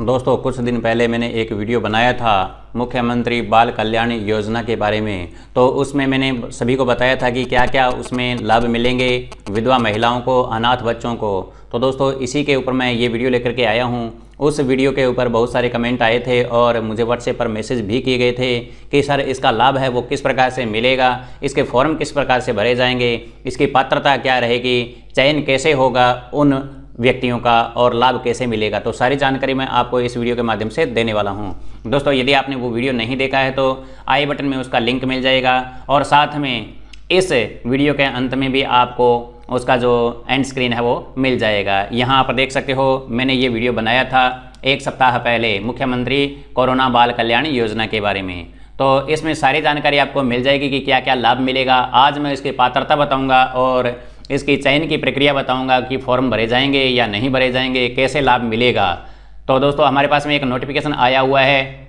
दोस्तों, कुछ दिन पहले मैंने एक वीडियो बनाया था मुख्यमंत्री बाल कल्याण योजना के बारे में। तो उसमें मैंने सभी को बताया था कि क्या क्या उसमें लाभ मिलेंगे विधवा महिलाओं को, अनाथ बच्चों को। तो दोस्तों, इसी के ऊपर मैं ये वीडियो लेकर के आया हूँ। उस वीडियो के ऊपर बहुत सारे कमेंट आए थे और मुझे व्हाट्सएप पर मैसेज भी किए गए थे कि, सर, इसका लाभ है, वो किस प्रकार से मिलेगा? इसके फॉर्म किस प्रकार से भरे जाएँगे? इसकी पात्रता क्या रहेगी? चयन कैसे होगा? उन व्यक्तियों का और लाभ कैसे मिलेगा? तो सारी जानकारी मैं आपको इस वीडियो के माध्यम से देने वाला हूँ। दोस्तों, यदि आपने वो वीडियो नहीं देखा है तो आई बटन में उसका लिंक मिल जाएगा और साथ में इस वीडियो के अंत में भी आपको उसका जो एंड स्क्रीन है वो मिल जाएगा। यहाँ आप देख सकते हो, मैंने ये वीडियो बनाया था एक सप्ताह पहले, मुख्यमंत्री कोरोना बाल कल्याण योजना के बारे में। तो इसमें सारी जानकारी आपको मिल जाएगी कि क्या क्या लाभ मिलेगा। आज मैं इसकी पात्रता बताऊँगा और इसकी चयन की प्रक्रिया बताऊँगा कि फॉर्म भरे जाएँगे या नहीं भरे जाएँगे, कैसे लाभ मिलेगा। तो दोस्तों, हमारे पास में एक नोटिफिकेशन आया हुआ है।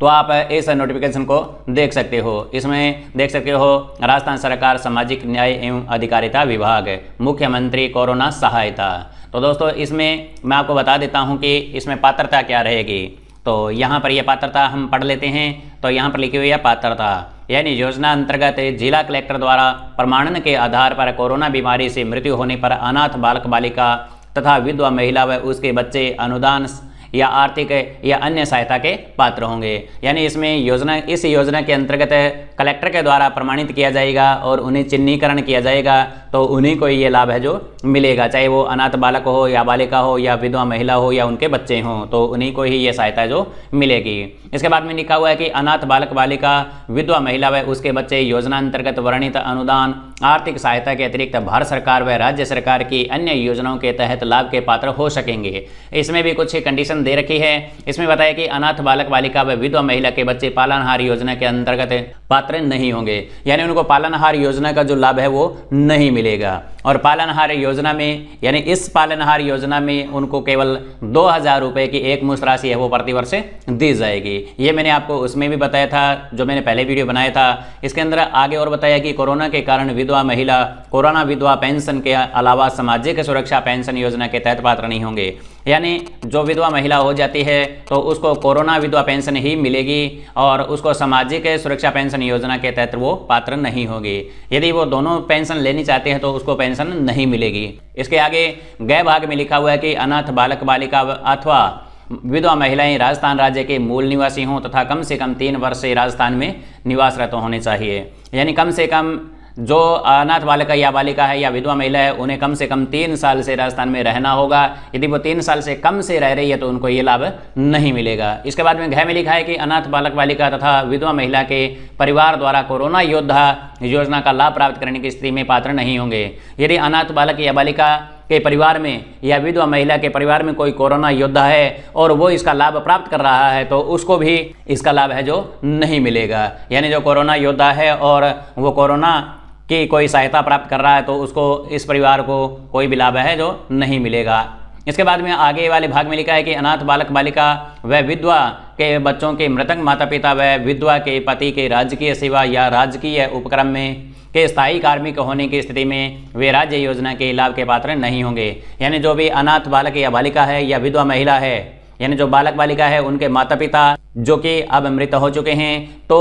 तो आप इस नोटिफिकेशन को देख सकते हो। इसमें देख सकते हो, राजस्थान सरकार सामाजिक न्याय एवं अधिकारिता विभाग, मुख्यमंत्री कोरोना सहायता। तो दोस्तों, इसमें मैं आपको बता देता हूँ कि इसमें पात्रता क्या रहेगी। तो यहाँ पर यह पात्रता हम पढ़ लेते हैं। तो यहाँ पर लिखी हुई है पात्रता। यानी योजना अंतर्गत जिला कलेक्टर द्वारा प्रमाणन के आधार पर कोरोना बीमारी से मृत्यु होने पर अनाथ बालक बालिका तथा विधवा महिला व उसके बच्चे अनुदान या आर्थिक या अन्य सहायता के पात्र होंगे। यानी इसमें योजना इस योजना के अंतर्गत कलेक्टर के द्वारा प्रमाणित किया जाएगा और उन्हें चिन्हीकरण किया जाएगा। तो उन्हीं को ये लाभ है जो मिलेगा, चाहे वो अनाथ बालक हो या बालिका हो या विधवा महिला हो या उनके बच्चे हों तो उन्हीं को ही ये सहायता जो मिलेगी। इसके बाद में लिखा हुआ है कि अनाथ बालक बालिका, विधवा महिला व उसके बच्चे योजना अंतर्गत वर्णित अनुदान, आर्थिक सहायता के अतिरिक्त भारत सरकार व राज्य सरकार की अन्य योजनाओं के तहत लाभ के पात्र हो सकेंगे। इसमें भी कुछ कंडीशन दे रखी है। इसमें बताया कि अनाथ बालक बालिका व विधवा महिला के बच्चे पालनहार योजना के अंतर्गत पात्र नहीं होंगे। यानी उनको पालनहार योजना का जो लाभ है वो नहीं मिलेगा। और पालनहार योजना में, यानी इस पालनहार योजना में उनको केवल दो हज़ार रुपये की एक मुश्त राशि है, वो प्रतिवर्ष दी जाएगी। ये मैंने आपको उसमें भी बताया था, जो मैंने पहले वीडियो बनाया था। इसके अंदर आगे और बताया कि कोरोना के कारण विधवा महिला, कोरोना विधवा पेंशन के अलावा सामाजिक सुरक्षा पेंशन योजना के तहत पात्र नहीं होंगे। यानी जो विधवा महिला हो जाती है तो उसको कोरोना विधवा पेंशन ही मिलेगी और उसको सामाजिक सुरक्षा पेंशन योजना के तहत वो पात्र नहीं होगी। यदि वो दोनों पेंशन लेनी चाहते हैं तो उसको पेंशन नहीं मिलेगी। इसके आगे गए भाग में लिखा हुआ है कि अनाथ बालक बालिका अथवा विधवा महिलाएँ राजस्थान राज्य के मूल निवासी हों तथा कम से कम तीन वर्ष से राजस्थान में निवासरत होने चाहिए। यानी कम से कम जो अनाथ बालिका या बालिका है या विधवा महिला है, उन्हें कम से कम तीन साल से राजस्थान में रहना होगा। यदि वो तीन साल से कम से रह रही है तो उनको ये लाभ नहीं मिलेगा। इसके बाद में घय में लिखा है कि अनाथ बालक बालिका तथा विधवा महिला के परिवार द्वारा कोरोना योद्धा योजना का लाभ प्राप्त करने की स्थिति में पात्र नहीं होंगे। यदि अनाथ बालक या बालिका के परिवार में या विधवा महिला के परिवार में कोई कोरोना योद्धा है और वो इसका लाभ प्राप्त कर रहा है तो उसको भी इसका लाभ है जो नहीं मिलेगा। यानी जो कोरोना योद्धा है और वो कोरोना कि कोई सहायता प्राप्त कर रहा है तो उसको इस परिवार को कोई भी लाभ है जो नहीं मिलेगा। इसके बाद में आगे वाले भाग में लिखा है कि अनाथ बालक बालिका व विधवा के बच्चों के मृतक माता पिता व विधवा के पति के राजकीय सेवा या राजकीय उपक्रम में के स्थायी कार्मिक होने की स्थिति में वे राज्य योजना के लाभ के पात्र नहीं होंगे। यानी जो भी अनाथ बालक या बालिका है या विधवा महिला है, यानी जो बालक बालिका है, उनके माता पिता जो कि अब मृत हो चुके हैं तो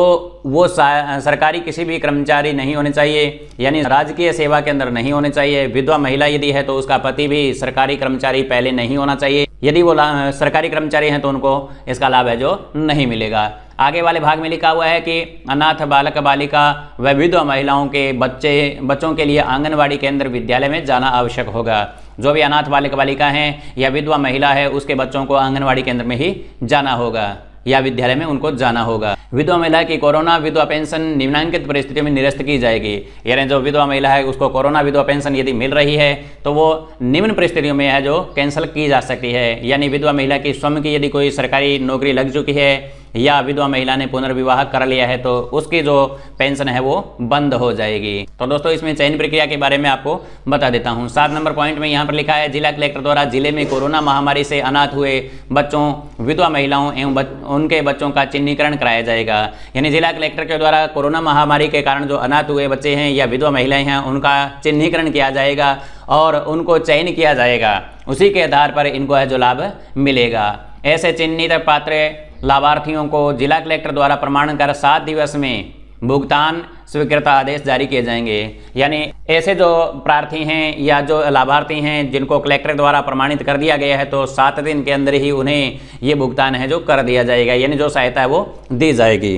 वो सरकारी किसी भी कर्मचारी नहीं होने चाहिए, यानी राजकीय सेवा के अंदर नहीं होने चाहिए। विधवा महिला यदि है तो उसका पति भी सरकारी कर्मचारी पहले नहीं होना चाहिए। यदि वो सरकारी कर्मचारी हैं तो उनको इसका लाभ है जो नहीं मिलेगा। आगे वाले भाग में लिखा हुआ है कि अनाथ बालक बालिका व विधवा महिलाओं के बच्चे, बच्चों के लिए आंगनबाड़ी केंद्र विद्यालय में जाना आवश्यक होगा। जो भी अनाथ बालक बालिका हैं या विधवा महिला है, उसके बच्चों को आंगनबाड़ी केंद्र में ही जाना होगा। या विद्यालय में उनको जाना होगा। विधवा महिला की कोरोना विधवा पेंशन निम्नांकित परिस्थितियों में निरस्त की जाएगी। यानी जो विधवा महिला है, उसको कोरोना विधवा पेंशन यदि मिल रही है तो वो निम्न परिस्थितियों में है, जो कैंसिल की जा सकती है। यानी विधवा महिला की स्वयं की यदि कोई सरकारी नौकरी लग चुकी है या विधवा महिला ने पुनर्विवाह कर लिया है तो उसकी जो पेंशन है वो बंद हो जाएगी। तो दोस्तों, इसमें चयन प्रक्रिया के बारे में आपको बता देता हूँ। सात नंबर पॉइंट में यहाँ पर लिखा है, जिला कलेक्टर द्वारा ज़िले में कोरोना महामारी से अनाथ हुए बच्चों, विधवा महिलाओं एवं उनके बच्चों का चिन्हीकरण कराया जाएगा। यानी जिला कलेक्टर के द्वारा कोरोना महामारी के कारण जो अनाथ हुए बच्चे हैं या विधवा महिलाएँ हैं, उनका चिन्हीकरण किया जाएगा और उनको चयन किया जाएगा। उसी के आधार पर इनको है जो लाभ मिलेगा। ऐसे चिन्हित पात्र लाभार्थियों को जिला कलेक्टर द्वारा प्रमाण कर सात दिवस में भुगतान स्वीकृत आदेश जारी किए जाएँगे। यानी ऐसे जो प्रार्थी हैं या जो लाभार्थी हैं जिनको कलेक्टर द्वारा प्रमाणित कर दिया गया है तो सात दिन के अंदर ही उन्हें ये भुगतान है जो कर दिया जाएगा। यानी जो सहायता है वो दी जाएगी।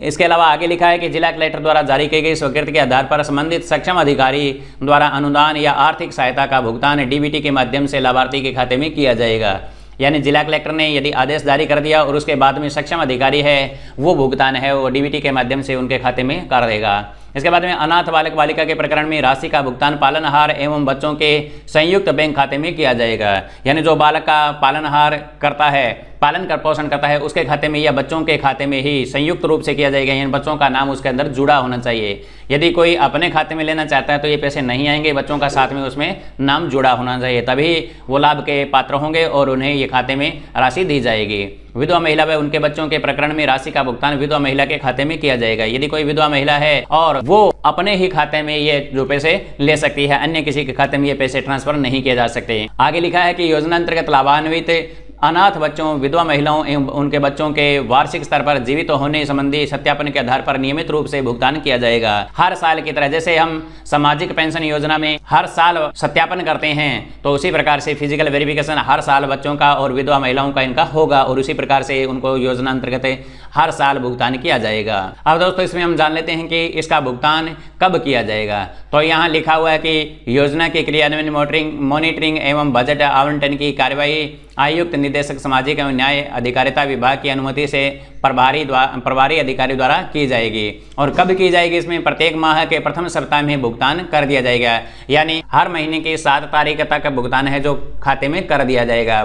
इसके अलावा आगे लिखा है कि जिला कलेक्टर द्वारा जारी की गई स्वीकृति के आधार पर संबंधित सक्षम अधिकारी द्वारा अनुदान या आर्थिक सहायता का भुगतान डीबीटी के माध्यम से लाभार्थी के खाते में किया जाएगा। यानी जिला कलेक्टर ने यदि आदेश जारी कर दिया और उसके बाद में सक्षम अधिकारी है, वो भुगतान है, वो डीबीटी के माध्यम से उनके खाते में कर देगा। इसके बाद में अनाथ बालक बालिका के प्रकरण में राशि का भुगतान पालनहार एवं बच्चों के संयुक्त बैंक खाते में किया जाएगा। यानी जो बालक का पालनहार करता है, पालन कर पोषण करता है, उसके खाते में या बच्चों के खाते में ही संयुक्त रूप से किया जाएगा। यानी बच्चों का नाम उसके अंदर जुड़ा होना चाहिए। यदि कोई अपने खाते में लेना चाहता है तो ये पैसे नहीं आएँगे, बच्चों का साथ में उसमें नाम जुड़ा होना चाहिए। तभी वो लाभ के पात्र होंगे और उन्हें ये खाते में राशि दी जाएगी। विधवा महिला व उनके बच्चों के प्रकरण में राशि का भुगतान विधवा महिला के खाते में किया जाएगा। यदि कोई विधवा महिला है और वो अपने ही खाते में ये जो पैसे ले सकती है, अन्य किसी के खाते में ये पैसे ट्रांसफ़र नहीं किए जा सकते। आगे लिखा है कि योजना अंतर्गत लाभान्वित अनाथ बच्चों, विधवा महिलाओं एवं उनके बच्चों के वार्षिक स्तर पर जीवित होने संबंधी सत्यापन के आधार पर नियमित रूप से भुगतान किया जाएगा। हर साल की तरह जैसे हम सामाजिक पेंशन योजना में हर साल सत्यापन करते हैं तो उसी प्रकार से फ़िज़िकल वेरिफिकेशन हर साल बच्चों का और विधवा महिलाओं का इनका होगा और उसी प्रकार से उनको योजना अंतर्गत हर साल भुगतान किया जाएगा। अब दोस्तों, इसमें हम जान लेते हैं कि इसका भुगतान कब किया जाएगा। तो यहाँ लिखा हुआ है कि योजना के क्रियान्वयन मॉनिटरिंग मॉनिटरिंग एवं बजट आवंटन की कार्यवाही आयुक्त, निदेशक, सामाजिक एवं न्याय अधिकारिता विभाग की अनुमति से प्रभारी द्वारा प्रभारी अधिकारी द्वारा की जाएगी। और कब की जाएगी इसमें प्रत्येक माह के प्रथम सप्ताह में भुगतान कर दिया जाएगा। यानी हर महीने की सात तारीख तक भुगतान है जो खाते में कर दिया जाएगा।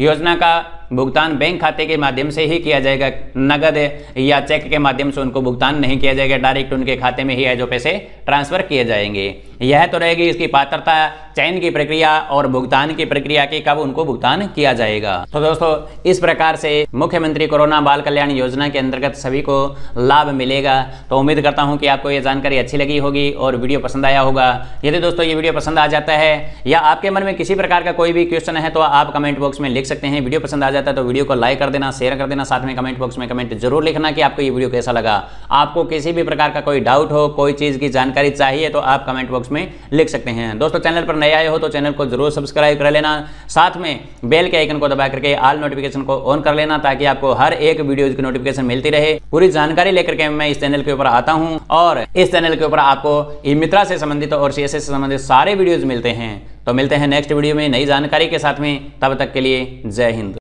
योजना का भुगतान बैंक खाते के माध्यम से ही किया जाएगा। नगद या चेक के माध्यम से उनको भुगतान नहीं किया जाएगा। डायरेक्ट उनके खाते में ही है जो पैसे ट्रांसफ़र किए जाएँगे। यह तो रहेगी इसकी पात्रता, चयन की प्रक्रिया और भुगतान की प्रक्रिया की कब उनको भुगतान किया जाएगा। तो दोस्तों, इस प्रकार से मुख्यमंत्री कोरोना बाल कल्याण योजना के अंतर्गत सभी को लाभ मिलेगा। तो उम्मीद करता हूँ कि आपको ये जानकारी अच्छी लगी होगी और वीडियो पसंद आया होगा। यदि दोस्तों ये वीडियो पसंद आ जाता है या आपके मन में किसी प्रकार का कोई भी क्वेश्चन है तो आप कमेंट बॉक्स में लिख सकते हैं। वीडियो पसंद आ जाता है तो वीडियो को लाइक कर देना शेयर कर देना, साथ में कमेंट बॉक्स में कमेंट ज़रूर लिखना कि आपको ये वीडियो कैसा लगा। आपको किसी भी प्रकार का कोई डाउट हो, कोई चीज़ की जानकारी चाहिए तो आप कमेंट बॉक्स में लिख सकते हैं। दोस्तों चैनल पर नए आए हो तो चैनल को ज़रूर सब्सक्राइब कर लेना। साथ में बेल के आइकन को दबा करके ऑल नोटिफिकेशन को ऑन कर लेना ताकि आपको हर एक वीडियो की नोटिफिकेशन मिलती रहे। पूरी जानकारी लेकर के मैं इस चैनल के ऊपर आता हूँ और इस चैनल के ऊपर आपको मित्रा से संबंधित और सी से संबंधित सारे वीडियोज़ मिलते हैं। तो मिलते हैं नेक्स्ट वीडियो में नई जानकारी के साथ में। तब तक के लिए जय हिंद।